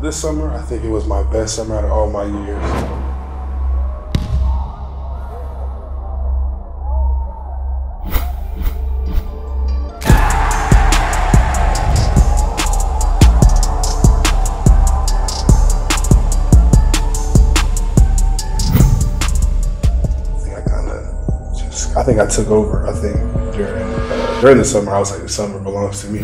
this summer, I think it was my best summer out of all my years. I think I kind of just, I think I took over. I think during uh, during the summer, I was like, the summer belongs to me.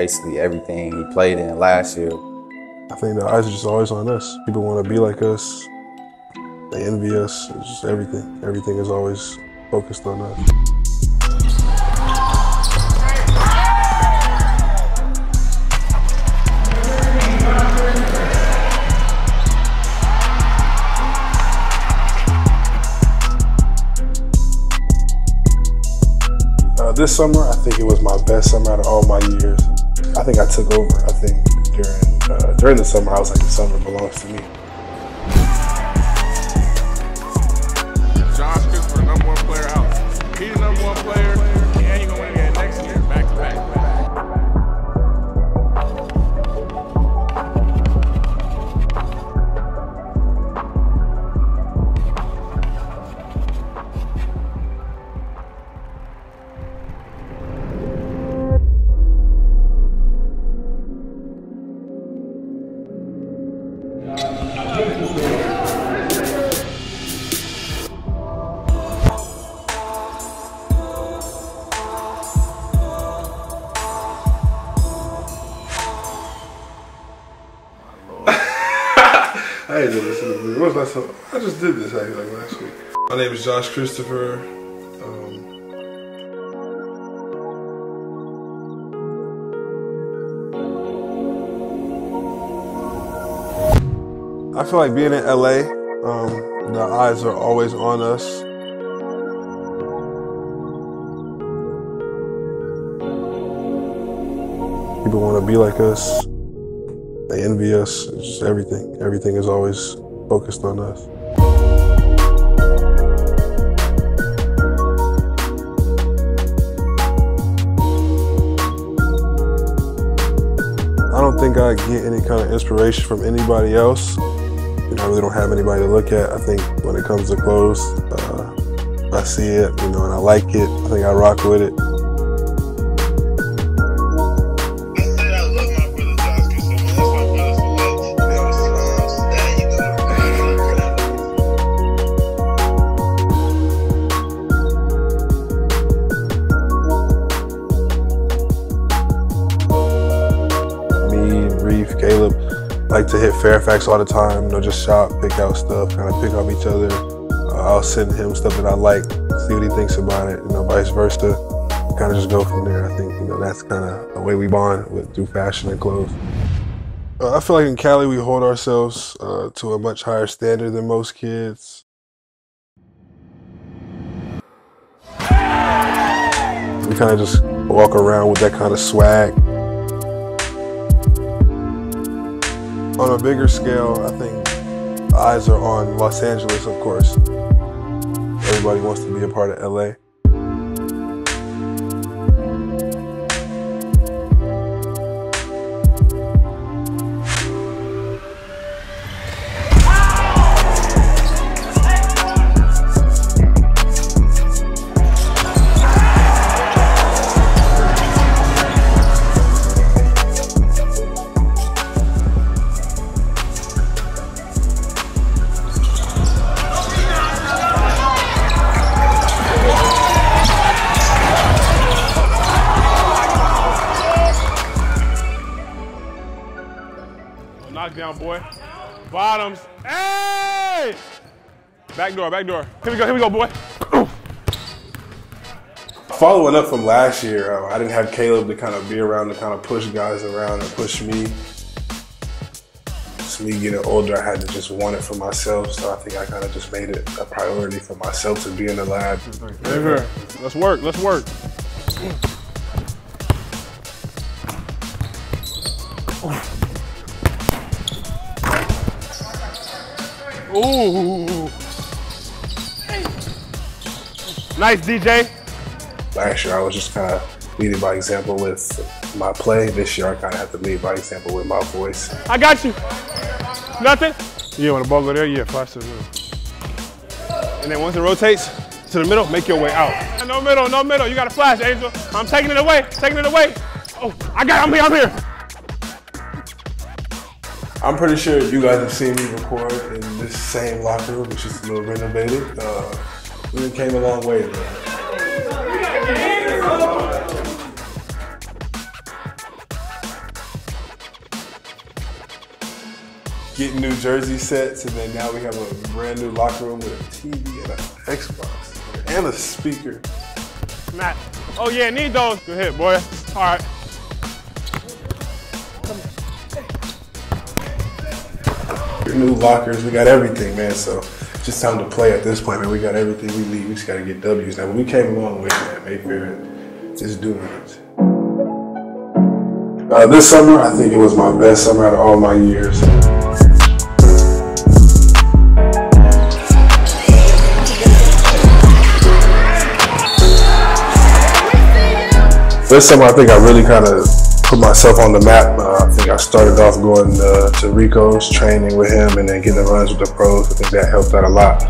Basically everything he played in last year. I think the eyes are just always on us. People want to be like us. They envy us. It's just everything. Everything is always focused on us. Uh, this summer, I think it was my best summer out of all my years. I think I took over. I think during uh, during the summer, I was like, the summer belongs to me. Josh number one player out. He's number one player, I this. What was last time? I just did this actually like last week. My name is Josh Christopher. I feel like being in LA, um, the eyes are always on us. People want to be like us. They envy us. It's just everything. Everything is always focused on us. I don't think I get any kind of inspiration from anybody else. You know, I really don't have anybody to look at. I think when it comes to clothes, uh, I see it, you know, and I like it. I think I rock with it. To hit Fairfax all the time. You know, just shop, pick out stuff, kind of pick up each other. Uh, I'll send him stuff that I like, see what he thinks about it. You know, vice versa. Kind of just go from there. I think you know that's kind of the way we bond with through fashion and clothes. Uh, I feel like in Cali we hold ourselves uh, to a much higher standard than most kids. We kind of just walk around with that kind of swag. On a bigger scale, I think eyes are on Los Angeles, of course. Everybody wants to be a part of LA. Knockdown, boy. Bottoms. Hey! Back door, back door. Here we go, here we go, boy. Following up from last year, uh, I didn't have Caleb to kind of be around to kind of push guys around and push me. Just me getting older, I had to just want it for myself. So I think I kind of just made it a priority for myself to be in the lab. Here. Let's work, let's work. Ooh. Nice, DJ. Last year, I was just kind of leading by example with my play. This year, I kind of have to lead by example with my voice. I got you. Nothing? Yeah, when the ball go there, yeah, flash to the middle. And then once it rotates to the middle, make your way out. No middle, no middle. You got to flash, Angel. I'm taking it away, taking it away. Oh, I got it. I'm here, I'm here. I'm pretty sure you guys have seen me record in this same locker room, which is a little renovated. Uh, we came a long way. Though. Getting new jersey sets, and then now we have a brand new locker room with a TV and an Xbox and a speaker. Matt. Oh, yeah, need those. Good hit, boy. All right. New lockers, we got everything, man. So just time to play at this point, man. We got everything we need. We just got to get W's. Now, we came a long way, man. Mayfair just doing it. Uh, this summer, I think it was my best summer out of all my years. This summer, I think I really kind of put myself on the map. Uh, I think I started off going uh, to Rico's, training with him, and then getting the runs with the pros. I think that helped out a lot.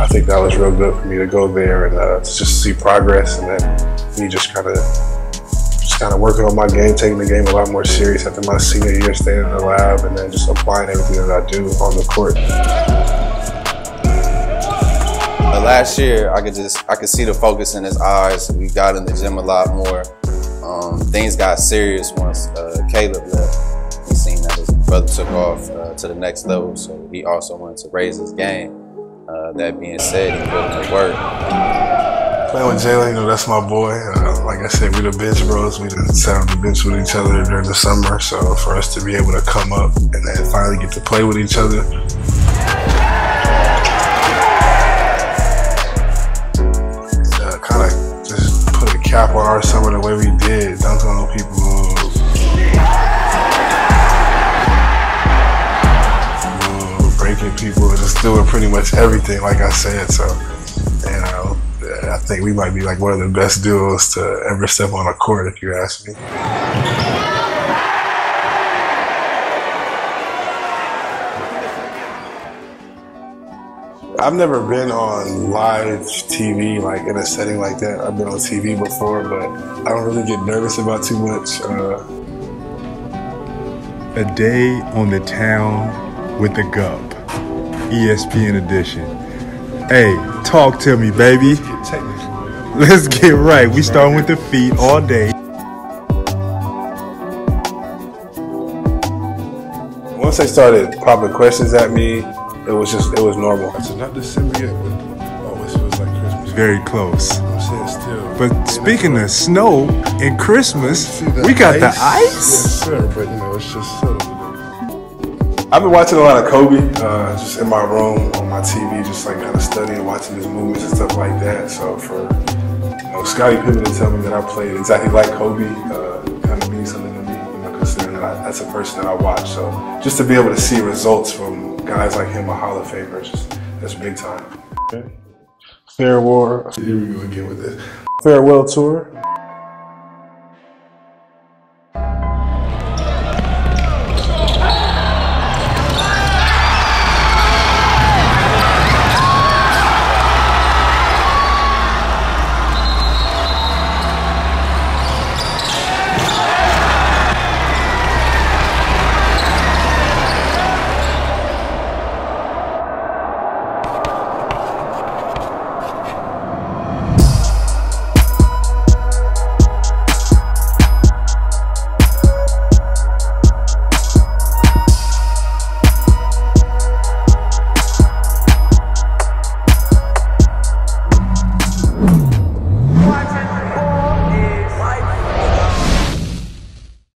I think that was real good for me to go there and uh, just see progress, and then me just kind of kind of working on my game, taking the game a lot more serious after my senior year, staying in the lab, and then just applying everything that I do on the court. But last year, I could just I could see the focus in his eyes. We got in the gym a lot more. Um, things got serious once uh, Caleb left. He seen that his brother took off uh, to the next level, so he also wanted to raise his game. Uh, that being said, he put in the work. Playing with Jalen, you know, that's my boy. Like I said, we the bench bros. We sat on the bench with each other during the summer. So for us to be able to come up and then finally get to play with each other, uh, kind of just put a cap on our summer the way we did, dunking on people. Breaking people, just doing pretty much everything, like I said. So, think we might be like one of the best duos to ever step on a court, if you ask me. I've never been on live TV, like in a setting like that. I've been on TV before, but I don't really get nervous about too much. Uh, A day on the town with the Gup. ESPN edition. Hey, talk to me, baby. Let's get right. We starting with the feet all day. once they started popping questions at me, it was just it was normal. It's not December yet, but oh, always feels like Christmas. Very close. I'm saying still. But speaking of snow and Christmas, we got the ice. Yes, ice. sir. But you know, it's just settled today. I've been watching a lot of Kobe, uh, just in my room on my TV, just like kind of studying, watching his movements and stuff like that. So for you know, Scottie Pippen to tell me that I played exactly like Kobe, uh, kind of means something to me. You know, considering that I, that's a person that I watch. So just to be able to see results from guys like him, a Hall of Famer, just that's big time. Farewell. Here we go again with this farewell tour.